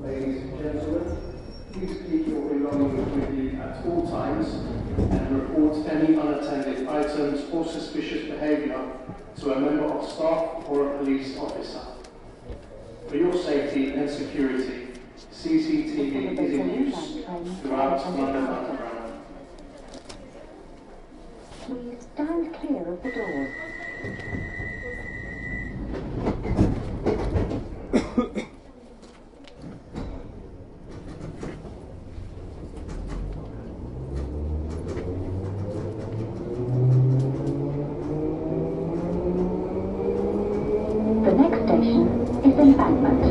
Ladies and gentlemen, please keep your belongings with you at all times and report any unattended items or suspicious behaviour to a member of staff or a police officer. For your safety and security, CCTV is in use throughout London Underground. Please stand clear of the doors. Tài.